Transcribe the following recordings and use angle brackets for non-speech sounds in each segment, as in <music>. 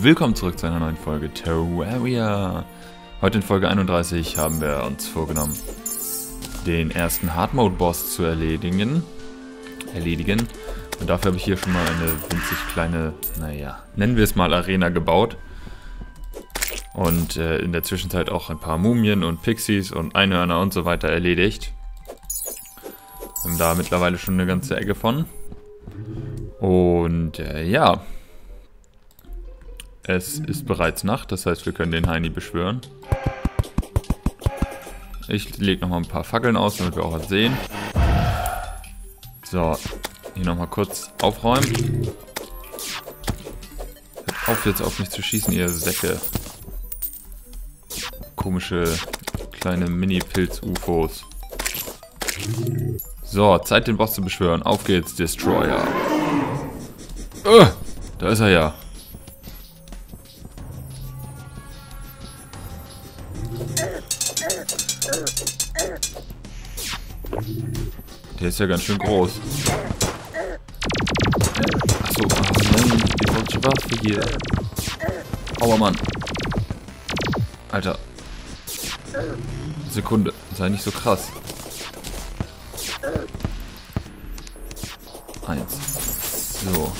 Willkommen zurück zu einer neuen Folge Terraria. Heute in Folge 31 haben wir uns vorgenommen, den ersten Hard Mode Boss zu erledigen. Erledigen. Und dafür habe ich hier schon mal eine winzig kleine, naja, nennen wir es mal Arena gebaut. Und äh, in der Zwischenzeit auch ein paar Mumien und Pixies und Einhörner und so weiter erledigt. Wir haben da mittlerweile schon eine ganze Ecke von. Und äh, ja, es ist bereits Nacht, das heißt, wir können den Heini beschwören. Ich lege nochmal ein paar Fackeln aus, damit wir auch was sehen. So, hier nochmal kurz aufräumen. Hört auf jetzt auf mich zu schießen, ihr Säcke. Komische kleine Mini-Pilz-UFOs. So, Zeit den Boss zu beschwören. Auf geht's, Destroyer. Uh, da ist er ja. Ist ja ganz schön groß. Achso, oh nein, die falsche Waffe hier. Aua, Mann. Alter. Sekunde, sei nicht so krass. Eins. So.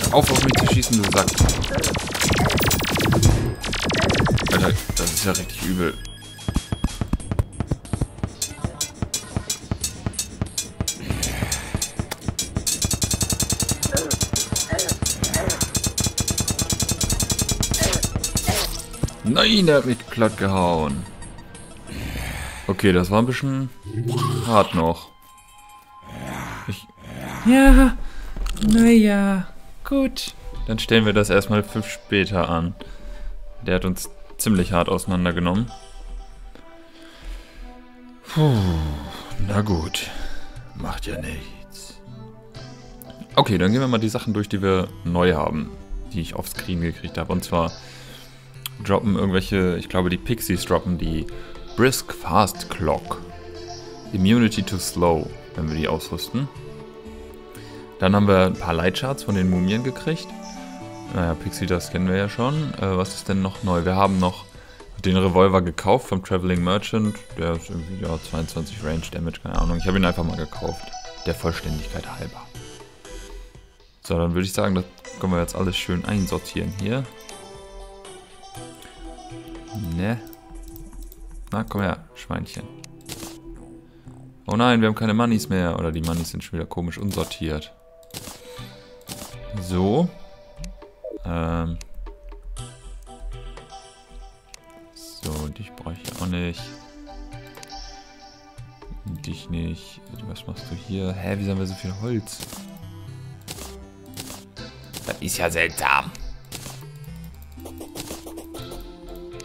Hör auf, auf mich zu schießen, du Sack. Alter, das ist ja richtig übel. Nein, er hat mich platt gehauen. Okay, das war ein bisschen hart noch. Ich ja, naja, gut. Dann stellen wir das erstmal fünf später an. Der hat uns ziemlich hart auseinandergenommen. Puh, na gut. Macht ja nichts. Okay, dann gehen wir mal die Sachen durch, die wir neu haben. Die ich aufs Screen gekriegt habe. Und zwar droppen irgendwelche, ich glaube die Pixies droppen die Brisk Fast Clock. Immunity to Slow, wenn wir die ausrüsten. Dann haben wir ein paar Lightcharts von den Mumien gekriegt. Naja, Pixie, das kennen wir ja schon. Äh, was ist denn noch neu? Wir haben noch den Revolver gekauft vom Traveling Merchant. Der ist irgendwie, ja, 22 Range Damage, keine Ahnung. Ich habe ihn einfach mal gekauft. Der Vollständigkeit halber. So, dann würde ich sagen, das können wir jetzt alles schön einsortieren hier. Ne? Na, komm her, Schweinchen. Oh nein, wir haben keine Moneys mehr. Oder die Moneys sind schon wieder komisch unsortiert. So. Ähm. So, dich brauche ich auch nicht. Dich nicht. Was machst du hier? Hä, wieso haben wir so viel Holz? Das ist ja seltsam.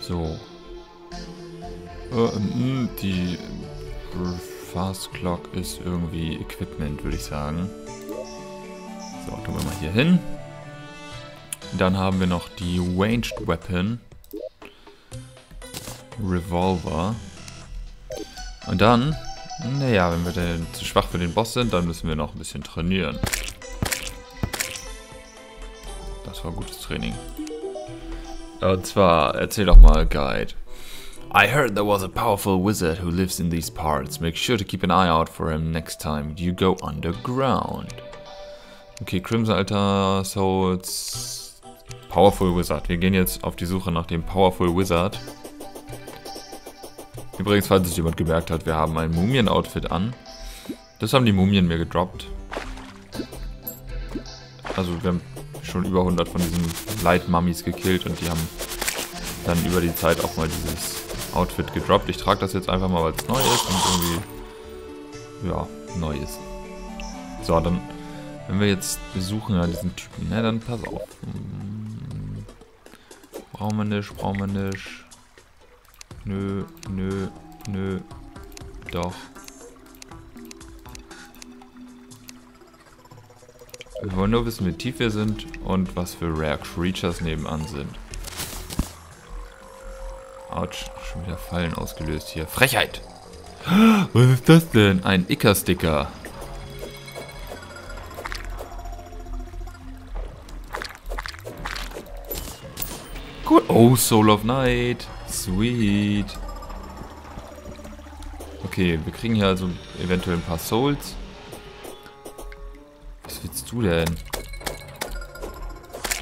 So. Äh, die Fast Clock ist irgendwie Equipment, würde ich sagen. So, tun wir mal hier hin. Dann haben wir noch die Ranged Weapon. Revolver. Und dann, naja, wenn wir denn zu schwach für den Boss sind, dann müssen wir noch ein bisschen trainieren. Das war gutes Training. Und zwar, erzähl doch mal, Guide. I heard there was a powerful wizard who lives in these parts. Make sure to keep an eye out for him next time you go underground. Okay, Crimson Alter Souls. Powerful Wizard. Wir gehen jetzt auf die Suche nach dem Powerful Wizard. Übrigens, falls es jemand gemerkt hat, wir haben ein Mumien-Outfit an. Das haben die Mumien mir gedroppt. Also wir haben schon über 100 von diesen Light Mummies gekillt und die haben dann über die Zeit auch mal dieses Outfit gedroppt. Ich trage das jetzt einfach mal, weil es neu ist und irgendwie, ja, neu ist. So, dann, wenn wir jetzt besuchen an diesen Typen, ne, dann pass auf. Hm, brauchen wir nicht, brauchen wir nicht. Nö, nö, nö, doch. Wir wollen nur wissen, wie tief wir sind und was für Rare Creatures nebenan sind. Autsch, schon wieder Fallen ausgelöst hier. Frechheit! <gasps> Was ist das denn? Ein Icker-Sticker. Cool. Oh, Soul of Night. Sweet. Okay, wir kriegen hier also eventuell ein paar Souls. Du denn?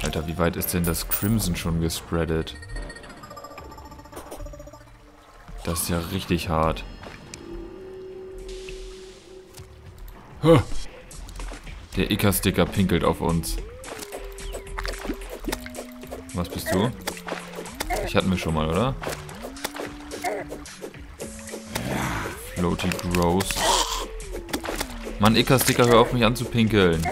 Alter, wie weit ist denn das Crimson schon gespreadet? Das ist ja richtig hart. Der Ica-Sticker pinkelt auf uns. Was bist du? Ich hatten wir schon mal, oder? Floaty Gross. Mann, Ica-Sticker, hör auf mich anzupinkeln.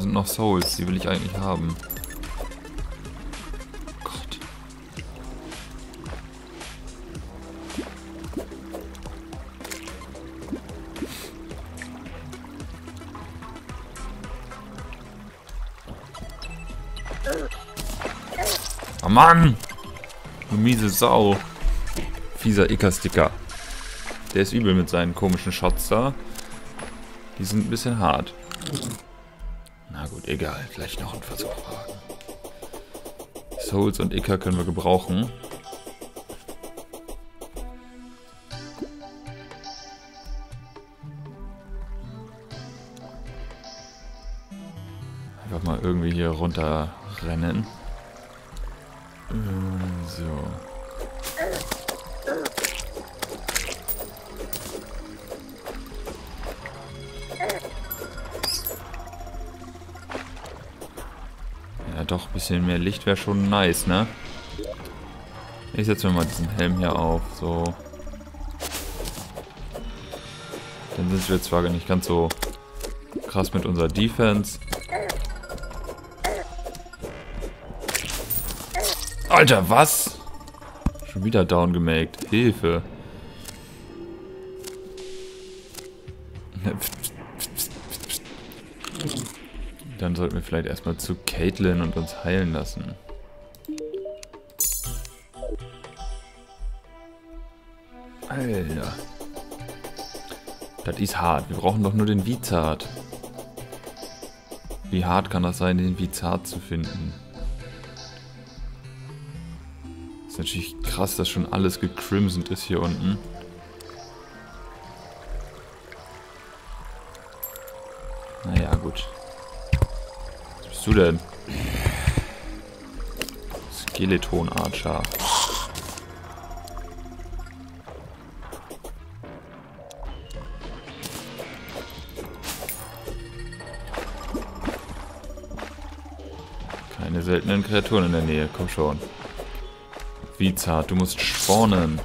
Sind noch Souls, die will ich eigentlich haben. Gott. Oh Mann! Du miese Sau. Fieser Icker-Sticker. Der ist übel mit seinen komischen Shots da. Die sind ein bisschen hart. Egal. Vielleicht noch ein Versuch wagen. Souls und Icker können wir gebrauchen. Einfach mal irgendwie hier runter rennen. Äh, bisschen mehr Licht wäre schon nice, ne? Ich setze mir mal diesen Helm hier auf, so. Dann sind wir zwar nicht ganz so krass mit unserer Defense. Alter, was? Schon wieder down gemaked. Hilfe. Dann sollten wir vielleicht erstmal zu Caitlin und uns heilen lassen. Alter. Das ist hart. Wir brauchen doch nur den Vizard. Wie hart kann das sein, den Vizard zu finden? Ist natürlich krass, dass schon alles gecrimsoned ist hier unten. Bist du denn? Skeleton Archer. Keine seltenen Kreaturen in der Nähe, komm schon. Wie zart, du musst spawnen.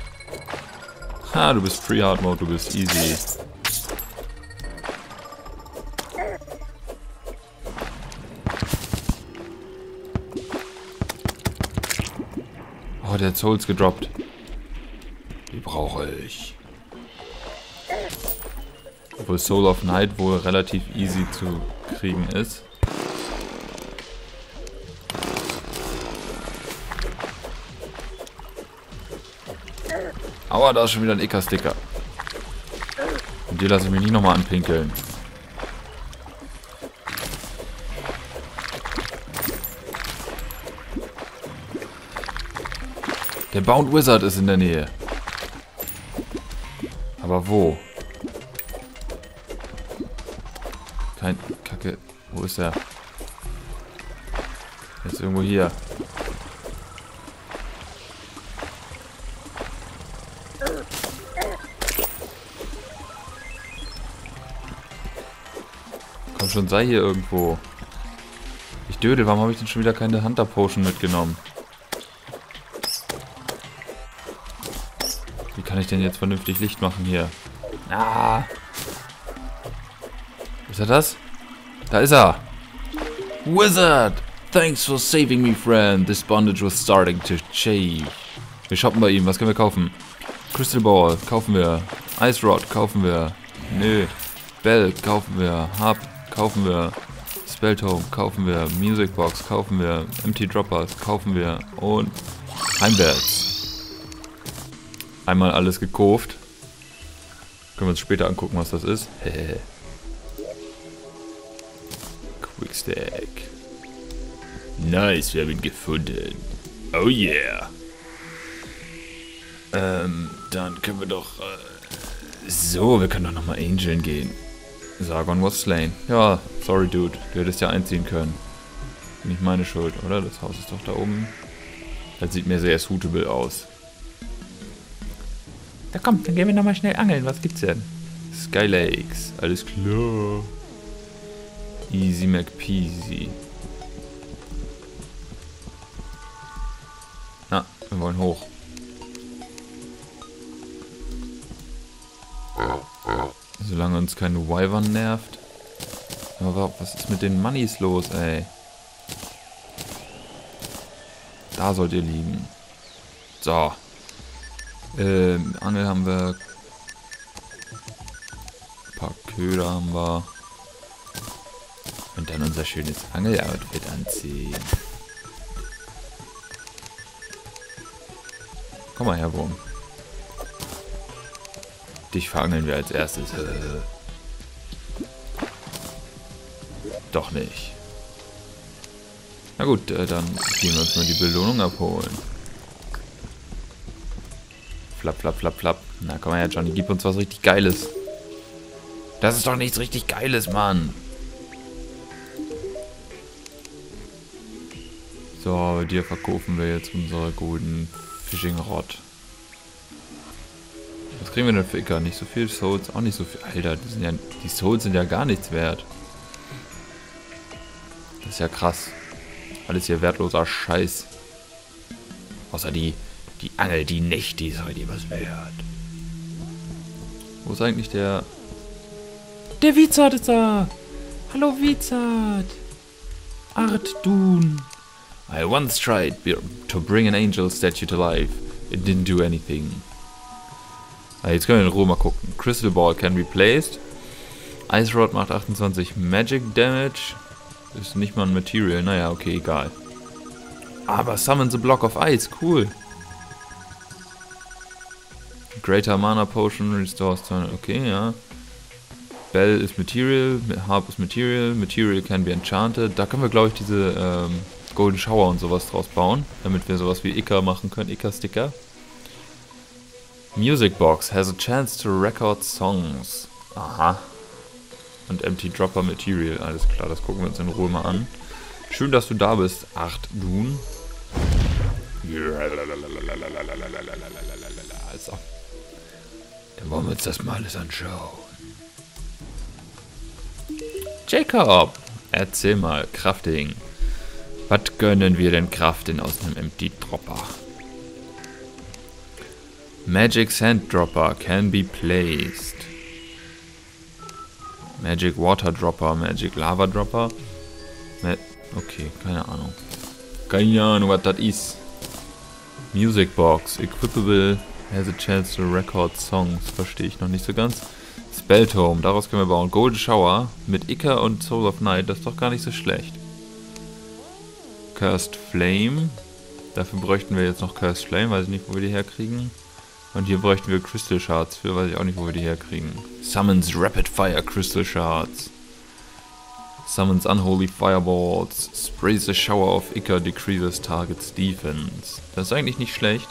Ha, du bist Free Hard Mode, du bist easy. Oh, der hat Souls gedroppt. Die brauche ich. Obwohl Soul of Night wohl relativ easy zu kriegen ist. Aua, da ist schon wieder ein Icker-Sticker. Und die lasse ich mich nicht nochmal anpinkeln. Der Bound Wizard ist in der Nähe. Aber wo? Kein... Kacke. Wo ist er? Er ist irgendwo hier. Komm schon, sei hier irgendwo. Ich dödel, warum habe ich denn schon wieder keine Hunter Potion mitgenommen? Kann ich denn jetzt vernünftig Licht machen hier? Ah! Ist er das? Da ist er! Wizard! Thanks for saving me, friend. This bondage was starting to shave. Wir shoppen bei ihm. Was können wir kaufen? Crystal Ball kaufen wir. Ice Rod kaufen wir. Nö. Bell kaufen wir. Harp kaufen wir. Spelltome kaufen wir. Music Box kaufen wir. Empty Droppers kaufen wir. Und Heimwärts. Einmal alles gekauft. Können wir uns später angucken, was das ist. Quickstack. Nice, wir haben ihn gefunden. Oh yeah. Ähm, dann können wir doch... Äh, so, wir können doch nochmal Angeln gehen. Sargon was slain. Ja, sorry, Dude. Du hättest ja einziehen können. Nicht meine Schuld, oder? Das Haus ist doch da oben. Das sieht mir sehr suitable aus. Da komm, dann gehen wir nochmal schnell angeln. Was gibt's denn? Sky Lakes. Alles klar. Easy McPeasy. Na, wir wollen hoch. Solange uns kein Wyvern nervt. Aber was ist mit den Moneys los, ey? Da sollt ihr liegen. So. Ähm, Angel haben wir. Ein paar Köder haben wir. Und dann unser schönes Angeloutfit anziehen. Komm mal her, Wurm. Dich verangeln wir als erstes. Äh. Doch nicht. Na gut, äh, dann gehen wir uns mal die Belohnung abholen. Flapp, flapp, flapp, flapp. Na komm her, Johnny, gib uns was richtig Geiles. Das ist doch nichts richtig Geiles, Mann. So, dir verkaufen wir jetzt unsere guten Fishing Rod. Was kriegen wir denn für Icker? Nicht so viel Souls, auch nicht so viel. Alter, die, sind ja, die Souls sind ja gar nichts wert. Das ist ja krass. Alles hier wertloser Scheiß. Außer die, die Angel, die nicht, die ist heute was wert. Wo ist eigentlich der... Der Vizard ist da! Hallo Vizard! Art Dun! I once tried to bring an angel statue to life. It didn't do anything. Ah, jetzt können wir in Ruhe mal gucken. Crystal Ball can be placed. Ice Rod macht 28 Magic Damage. Ist nicht mal ein Material. Naja, okay, egal. Aber summons a block of ice. Cool. Greater Mana Potion restores turn. Okay, ja. Bell ist Material. Harp ist Material. Material can be enchanted. Da können wir, glaube ich, diese ähm, Golden Shower und sowas draus bauen. Damit wir sowas wie Ica machen können. Ica-Sticker. Music Box has a chance to record songs. Aha. Und Empty Dropper Material. Alles klar, das gucken wir uns in Ruhe mal an. Schön, dass du da bist, Acht Dun. Also. Dann wollen wir uns das mal alles anschauen. Jacob, erzähl mal, Crafting. Was gönnen wir denn Crafting aus einem Empty Dropper? Magic Sand Dropper can be placed. Magic Water Dropper, Magic Lava Dropper. Okay, keine Ahnung. Keine Ahnung, was das ist. Music Box, Equipable, has a chance to record songs. Verstehe ich noch nicht so ganz. Spelltome, daraus können wir bauen. Golden Shower mit Ica und Soul of Night, das ist doch gar nicht so schlecht. Cursed Flame. Dafür bräuchten wir jetzt noch Cursed Flame, weiß ich nicht, wo wir die herkriegen. Und hier bräuchten wir Crystal Shards für, weiß ich auch nicht, wo wir die herkriegen. Summons Rapid Fire Crystal Shards. Summons Unholy Fireballs. Sprays a Shower of Ica, decreases Target's Defense. Das ist eigentlich nicht schlecht.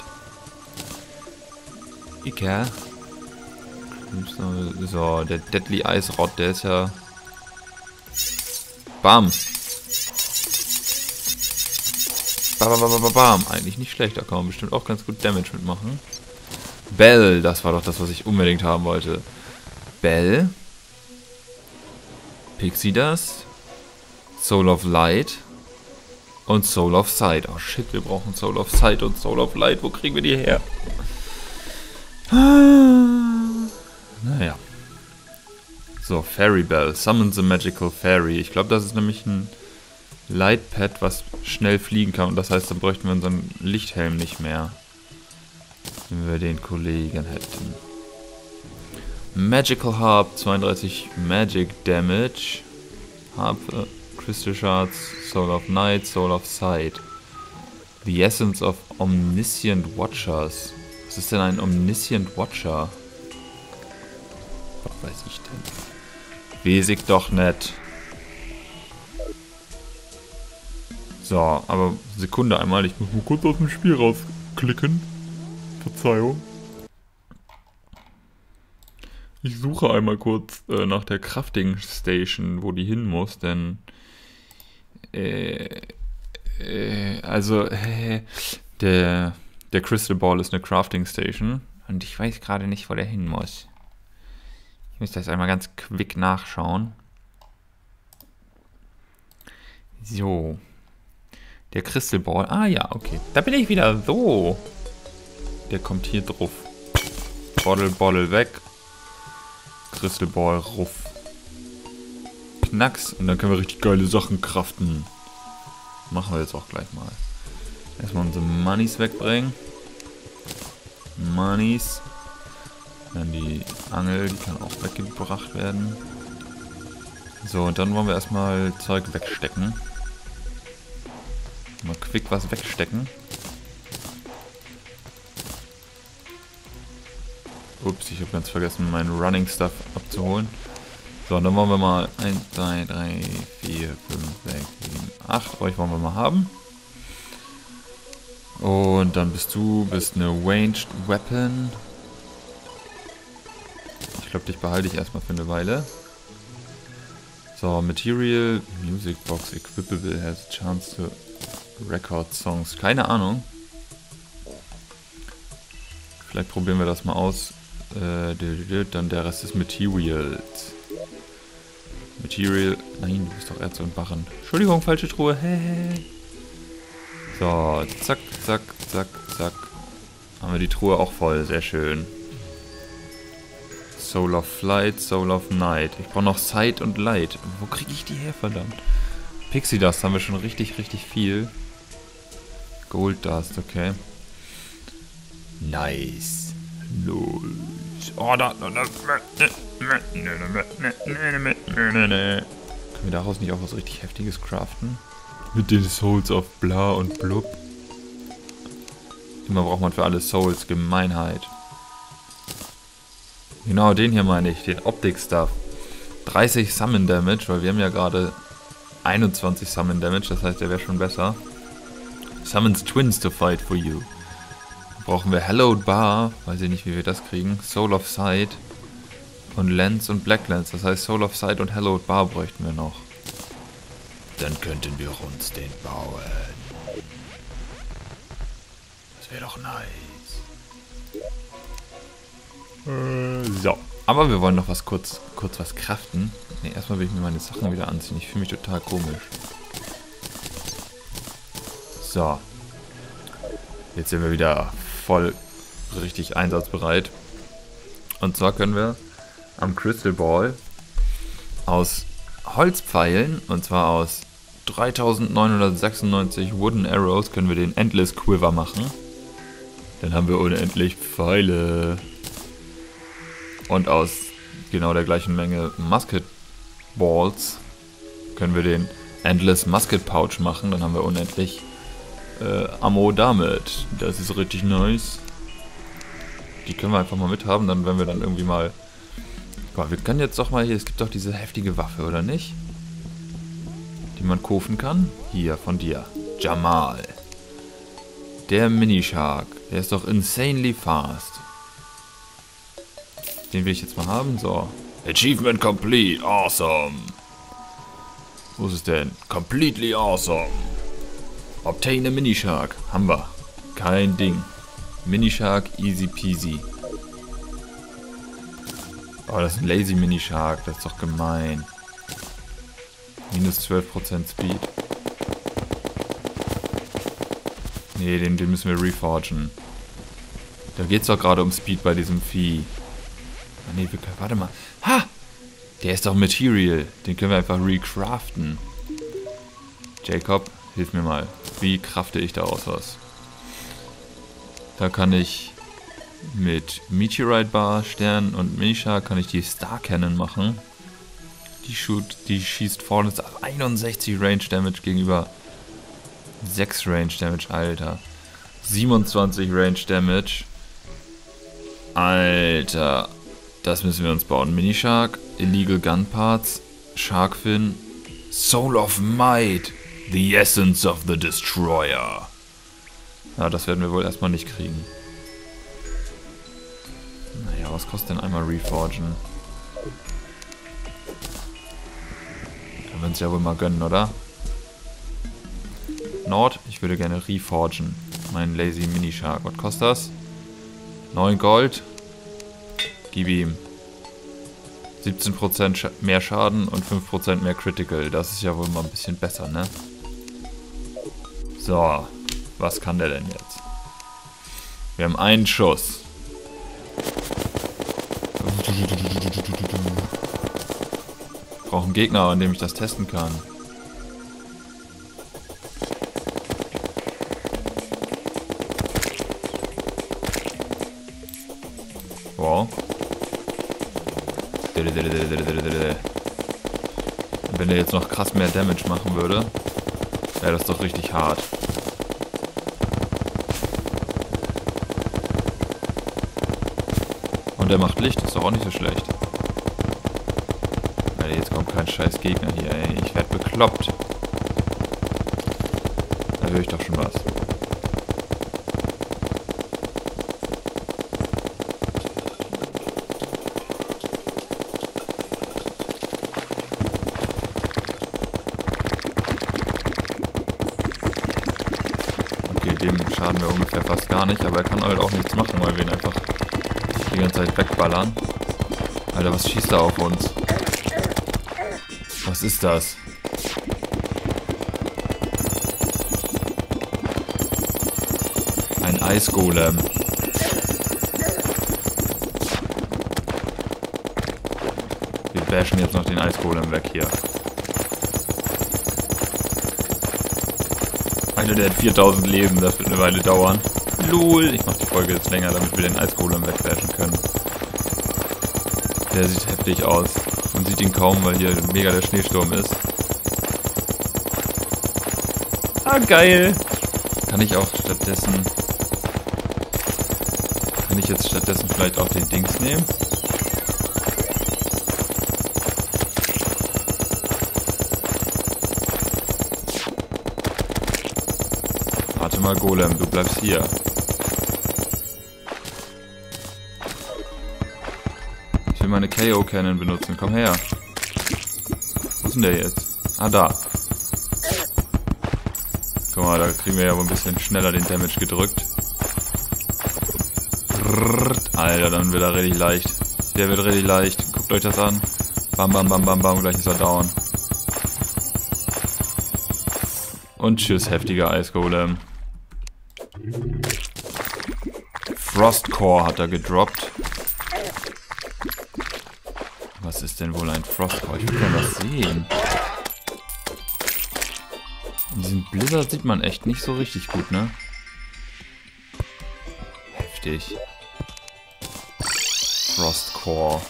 Ica. So, der Deadly Ice Rod, der ist ja... Bam. Bam, bam, bam, bam. Eigentlich nicht schlecht, da kann man bestimmt auch ganz gut Damage mitmachen. Bell, das war doch das, was ich unbedingt haben wollte. Bell. Pixie Dust. Soul of Light. Und Soul of Sight. Oh shit, wir brauchen Soul of Sight und Soul of Light. Wo kriegen wir die her? Naja. So, Fairy Bell. Summon the Magical Fairy. Ich glaube, das ist nämlich ein Lightpad, was schnell fliegen kann. Und das heißt, dann bräuchten wir unseren Lichthelm nicht mehr. Wenn wir den Kollegen hätten. Magical Harp, 32 Magic Damage. Harp, äh, Crystal Shards, Soul of Night, Soul of Sight. The Essence of Omniscient Watchers. Was ist denn ein Omniscient Watcher? Was weiß ich denn? Ich doch nicht. So, aber Sekunde einmal. Ich muss mal kurz aus dem Spiel rausklicken. Verzeihung. Ich suche einmal kurz äh, nach der Crafting Station, wo die hin muss, denn äh, äh, also äh, der der Crystal Ball ist eine Crafting Station und ich weiß gerade nicht, wo der hin muss. Ich muss das einmal ganz quick nachschauen. So. Der Crystal Ball. Ah ja, okay. Da bin ich wieder. So. Der kommt hier drauf. Bottle, Bottle weg. Crystal Ball ruff. Knacks. Und dann können wir richtig geile Sachen kraften. Machen wir jetzt auch gleich mal. Erstmal unsere Moneys wegbringen. Moneys. Dann die Angel, die kann auch weggebracht werden. So, und dann wollen wir erstmal Zeug wegstecken. Mal quick was wegstecken. Ups, ich habe ganz vergessen, meinen Running Stuff abzuholen. So, dann wollen wir mal 1, 2, 3, 4, 5, 6, 7, 8. Euch wollen wir mal haben. Und dann bist du, bist eine Ranged Weapon. Ich glaube, dich behalte ich erstmal für eine Weile. So, Material, Music Box, Equipable has a chance to record songs. Keine Ahnung. Vielleicht probieren wir das mal aus. Äh, dann der Rest ist Materials. Material. Nein, du bist doch Erze und Barren. Entschuldigung, falsche Truhe. Hey. So, zack, zack, zack, zack. Haben wir die Truhe auch voll. Sehr schön. Soul of Flight, Soul of Night. Ich brauche noch Sight und Light. Wo kriege ich die her, verdammt? Pixie Dust haben wir schon richtig, richtig viel. Gold Dust, okay. Nice. Lol. Oh, da. Können wir daraus nicht auch was richtig Heftiges craften? Mit den Souls of bla und blub. Immer braucht man für alle Souls Gemeinheit. Genau, den hier meine ich, den Optik-Stuff. 30 Summon Damage, weil wir haben ja gerade 21 Summon Damage, das heißt, der wäre schon besser. Summons Twins to fight for you brauchen wir Hallowed Bar, weiß ich nicht, wie wir das kriegen, Soul of Sight und Lens und Black Lens. Das heißt, Soul of Sight und Hallowed Bar bräuchten wir noch. Dann könnten wir uns den bauen. Wäre doch nice. Äh, so. Aber wir wollen noch was kurz, kurz was kraften. Ne, erstmal will ich mir meine Sachen wieder anziehen. Ich fühle mich total komisch. So. Jetzt sind wir wieder voll richtig einsatzbereit. Und zwar können wir am Crystal Ball aus Holzpfeilen, und zwar aus 3996 Wooden Arrows, können wir den Endless Quiver machen. Dann haben wir unendlich Pfeile. Und aus genau der gleichen Menge Musket Balls können wir den Endless Musket Pouch machen. Dann haben wir unendlich äh, Ammo damit. Das ist richtig nice. Die können wir einfach mal mithaben, dann wenn wir dann irgendwie mal... Boah, wir können jetzt doch mal hier... Es gibt doch diese heftige Waffe, oder nicht? Die man kaufen kann. Hier, von dir. Jamal. Der Mini-Shark. Der ist doch insanely fast. Den will ich jetzt mal haben. So. Achievement complete. Awesome. Wo ist es denn? Completely awesome. Obtain a Minishark. Haben wir. Kein Ding. Minishark, easy peasy. Oh, das ist ein Lazy Minishark. Das ist doch gemein. Minus 12% Speed. Nee, den, den müssen wir reforgen. Da geht es doch gerade um Speed bei diesem Vieh. Ah, nee, wir können, warte mal. Ha! Der ist doch Material. Den können wir einfach recraften. Jacob, hilf mir mal. Wie krafte ich daraus was? Da kann ich mit Meteorite Bar, Stern und Misha kann ich die Star Cannon machen. Die, shoot, die schießt vorne 61 Range Damage gegenüber 6 Range Damage, Alter. 27 Range Damage. Alter. Das müssen wir uns bauen. Mini Shark, Illegal Gun Parts, Shark Fin, Soul of Might. The Essence of the Destroyer. Ja, das werden wir wohl erstmal nicht kriegen. Naja, was kostet denn einmal Reforgen? Können wir uns ja wohl mal gönnen, oder? Nord, ich würde gerne Reforgen. Mein Lazy Mini Shark. Was kostet das? 9 Gold. Gib ihm. 17% mehr Schaden und 5% mehr Critical. Das ist ja wohl mal ein bisschen besser, ne? So. Was kann der denn jetzt? Wir haben einen Schuss. Ich brauche einen Gegner, an dem ich das testen kann. Wenn der jetzt noch krass mehr Damage machen würde, wäre das doch richtig hart. Und der macht Licht, ist doch auch nicht so schlecht. Alter, jetzt kommt kein scheiß Gegner hier, ey. Ich werd bekloppt. Da höre ich doch schon was. Okay, dem schaden wir ungefähr fast gar nicht, aber er kann halt auch nichts machen, weil wir ihn einfach die ganze Zeit wegballern. Alter, was schießt da auf uns? Was ist das? Ein Eisgolem. Wir bashen jetzt noch den Eisgolem weg hier. Alter, der hat 4000 Leben, das wird eine Weile dauern. Lul, ich mach die Folge jetzt länger, damit wir den Eisgolem wegbashen können. Der sieht heftig aus. Man sieht ihn kaum, weil hier mega der Schneesturm ist. Ah, geil. Kann ich auch stattdessen... Kann ich jetzt stattdessen vielleicht auch den Dings nehmen? Warte mal, Golem, du bleibst hier. Meine KO-Cannon benutzen. Komm her. Wo ist denn der jetzt? Ah, da. Guck mal, da kriegen wir ja wohl ein bisschen schneller den Damage gedrückt. Alter, dann wird er richtig leicht. Der wird richtig leicht. Guckt euch das an. Bam, bam, bam, bam, bam. Gleich ist er down. Und tschüss, heftiger Eisgolem. Frostcore hat er gedroppt. Was ist denn wohl ein Frostcore? Ich will gerne das sehen. In diesem Blizzard sieht man echt nicht so richtig gut, ne? Heftig. Frostcore.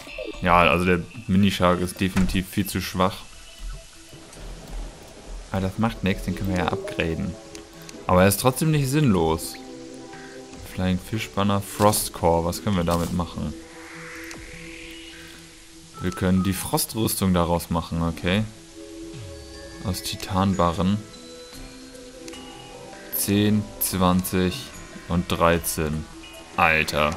Ja, also der Minishark ist definitiv viel zu schwach. Aber das macht nichts, den können wir ja upgraden. Aber er ist trotzdem nicht sinnlos. Flying Fish Banner Frostcore, was können wir damit machen? Wir können die Frostrüstung daraus machen, okay. Aus Titanbarren. 10, 20 und 13. Alter.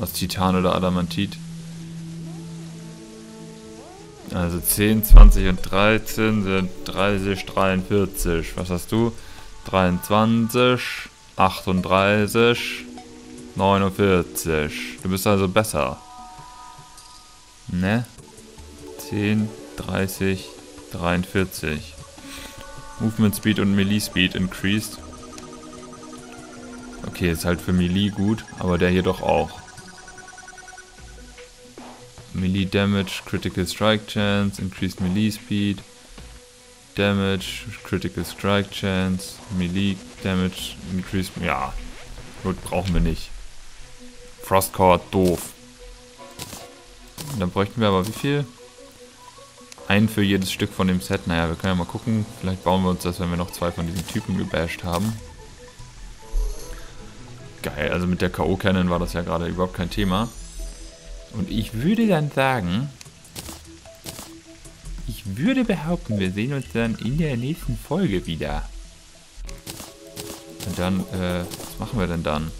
Aus Titan oder Adamantit. Also 10, 20 und 13 sind 30, 43. Was hast du? 23, 38, 49. Du bist also besser. Ne? 10, 30, 43. Movement Speed und Melee Speed increased. Okay, ist halt für Melee gut, aber der hier doch auch. Melee Damage, Critical Strike Chance, Increased Melee Speed, Damage, Critical Strike Chance, Melee Damage, Increased... Ja, gut, brauchen wir nicht. Frostcore, doof. Dann bräuchten wir aber wie viel? Einen für jedes Stück von dem Set. Naja, wir können ja mal gucken. Vielleicht bauen wir uns das, wenn wir noch zwei von diesen Typen gebasht haben. Geil, also mit der K.O.-Cannon war das ja gerade überhaupt kein Thema. Und ich würde dann sagen, würde behaupten, wir sehen uns dann in der nächsten Folge wieder. Und dann, äh, was machen wir denn dann?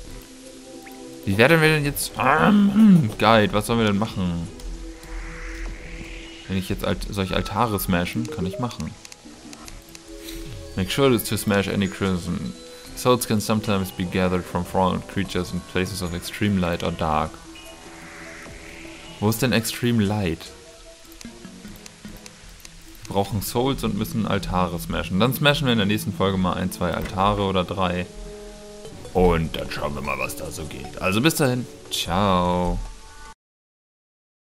Wie werden wir denn jetzt... Ähm, Guide, was sollen wir denn machen? Wenn ich jetzt alt, solche Altare smashen, kann ich machen. Make sure to smash any crimson. Souls can sometimes be gathered from fallen creatures in places of extreme light or dark. Wo ist denn Extreme Light? Wir brauchen Souls und müssen Altare smashen. Dann smashen wir in der nächsten Folge mal ein, zwei Altare oder drei. Und dann schauen wir mal, was da so geht. Also bis dahin. Ciao.